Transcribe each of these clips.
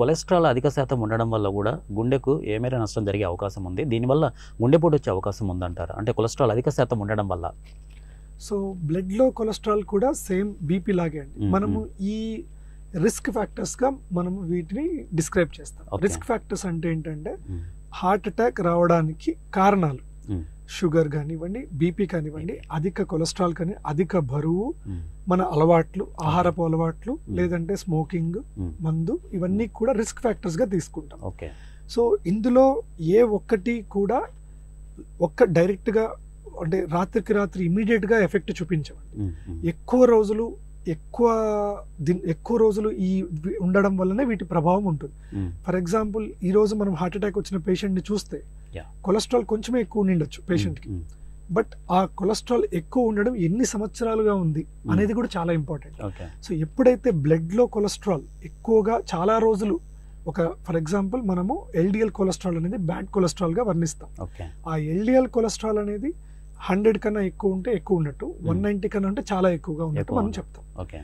Cholesterol అధిక శాతం ఉండడం వల్ల కూడా గుండెకు ఏ మేర నష్టం జరిగే అవకాశం ఉంది దీనివల్ల గుండెపోటు వచ్చే అవకాశం ఉందంటారా అంటే కొలెస్ట్రాల్ అధిక శాతం ఉండడం వల్ల సో బ్లడ్లో కొలెస్ట్రాల్ కూడా సేమ్ బీపీ లాగే అండి. మనము ఈ రిస్క్ ఫ్యాక్టర్స్గా మనం వీటిని డిస్క్రైబ్ చేస్తాం. రిస్క్ ఫ్యాక్టర్స్ అంటే ఏంటంటే. హార్ట్ అటాక్ రావడానికి కారణాలు. షుగర్ కానివ్వండి బీపీ కానివ్వండి అధిక కొలెస్ట్రాల్ కానీ అధిక బరువు మ్మ్. మన అలవాట్లు ఆహారపు అలవాట్లు మ్మ్. లేదంటే స్మోకింగ్. మందు ఇవన్నీ కూడా రిస్క్ ఫ్యాక్టర్స్గా తీసుకుంటాం ఓకే సో ఇందులో ఏ ఒక్కటి కూడా ఒక్క డైరెక్ట్గా అంటే రాత్రికి రాత్రి ఇమీడియట్గా ఎఫెక్ట్ చూపించవండి. ఎక్కువ రోజులు ఎక్కువ దిన్ ఎక్కువ రోజులు ఈ ఉండడం వల్లనే వీటి ప్రభావం ఉంటుంది. ఫర్ ఎగ్జాంపుల్ ఈ రోజు మనం హార్ట్ అటాక్ వచ్చిన పేషెంట్ని చూస్తే. కొలెస్ట్రాల్ కొంచెమే ఎక్కువ ఉండిండొచ్చు పేషెంట్కి మ్మ్. బట్ ఆ కొలెస్ట్రాల్ ఎక్కువ ఉండడం ఎన్ని సంవత్సరాలుగా ఉంది అనేది కూడా చాలా ఇంపార్టెంట్. సో ఎప్పుడైతే బ్లడ్లో కొలెస్ట్రాల్ ఎక్కువగా చాలా రోజులు ఒక ఫర్ ఎగ్జాంపుల్ మనము ఎల్డిఎల్ కొలెస్ట్రాల్ అనేది బ్యాడ్ కొలెస్ట్రాల్గా వర్ణిస్తాం ఆ ఎల్డిఎల్ కొలెస్ట్రాల్ అనేది హండ్రెడ్ కన్నా ఎక్కువ ఉంటే ఎక్కువ ఉన్నట్టు వన్ నైన్టీ కన్నా ఉంటే చాలా ఎక్కువగా ఉన్నట్టు మనం. చెప్తాం. ఓకే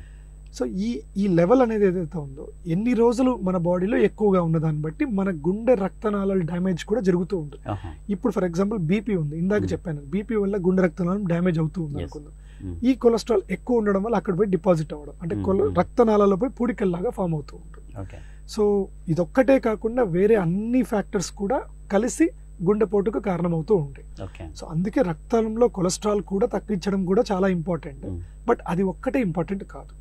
సో ఈ ఈ లెవెల్ అనేది ఏదైతే ఉందో ఎన్ని రోజులు మన బాడీలో ఎక్కువగా ఉన్నదాన్ని బట్టి మన గుండె రక్తనాళాల డ్యామేజ్ కూడా జరుగుతూ ఉంటుంది. ఇప్పుడు ఫర్ ఎగ్జాంపుల్ బీపీ ఉంది ఇందాక Hmm. చెప్పాను బీపీ వల్ల గుండె రక్తనాళం డ్యామేజ్ అవుతూ ఉంది. అనుకుందాం మ్మ్. ఈ కొలెస్ట్రాల్ ఎక్కువ ఉండడం వల్ల అక్కడ పోయి డిపాజిట్ అవ్వడం అంటే కొల- Hmm. రక్తనాళాల్లో పోయి పూడికల్లాగా ఫామ్ అవుతూ ఉంటుంది సో ఇదొక్కటే కాకుండా వేరే అన్ని ఫ్యాక్టర్స్ కూడా కలిసి గుండెపోటుకు కారణమవుతూ ఉంటాయి సో అందుకే రక్తంలో కొలెస్ట్రాల్ కూడా తగ్గించడం కూడా చాలా ఇంపార్టెంట్. బట్ అది ఒక్కటే ఇంపార్టెంట్ కాదు